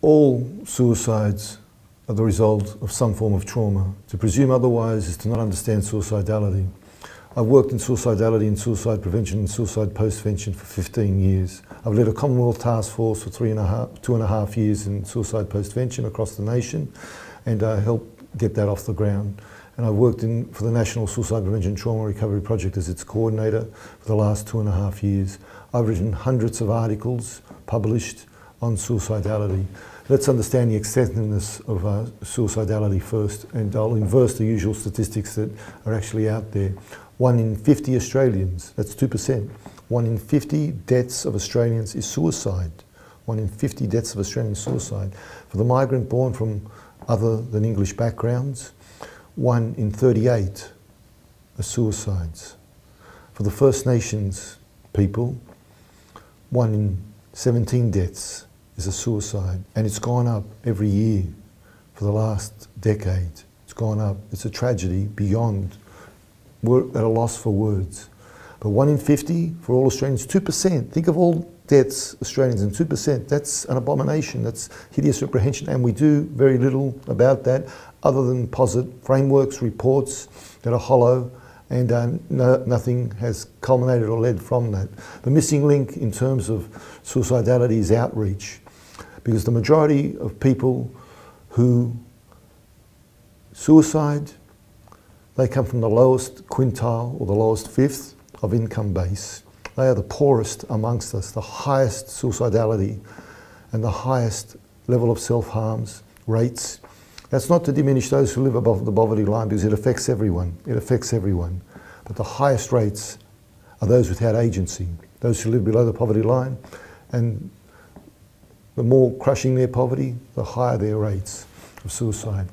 all suicides are the result of some form of trauma. To presume otherwise is to not understand suicidality. I've worked in suicidality and suicide prevention and suicide postvention for 15 years. I've led a Commonwealth task force for three and a half, two and a half years in suicide postvention across the nation and uh, helped get that off the ground. And I've worked in, for the National Suicide Prevention Trauma Recovery Project as its coordinator for the last two and a half years. I've written hundreds of articles published on suicidality. Let's understand the extensiveness of uh, suicidality first, and I'll inverse the usual statistics that are actually out there. One in 50 Australians, that's 2%, one in 50 deaths of Australians is suicide. One in 50 deaths of Australians suicide. For the migrant born from other than English backgrounds, one in 38 are suicides. For the First Nations people, one in 17 deaths is a suicide, and it's gone up every year for the last decade. It's gone up. It's a tragedy beyond, we're at a loss for words. But one in 50 for all Australians, 2%. Think of all deaths, Australians, and 2%. That's an abomination. That's hideous reprehension, and we do very little about that other than posit frameworks, reports that are hollow, and uh, no, nothing has culminated or led from that. The missing link in terms of suicidality is outreach, because the majority of people who suicide, they come from the lowest quintile or the lowest fifth of income base. They are the poorest amongst us, the highest suicidality and the highest level of self-harms rates. That's not to diminish those who live above the poverty line because it affects everyone. It affects everyone. But the highest rates are those without agency, those who live below the poverty line. And the more crushing their poverty, the higher their rates of suicide.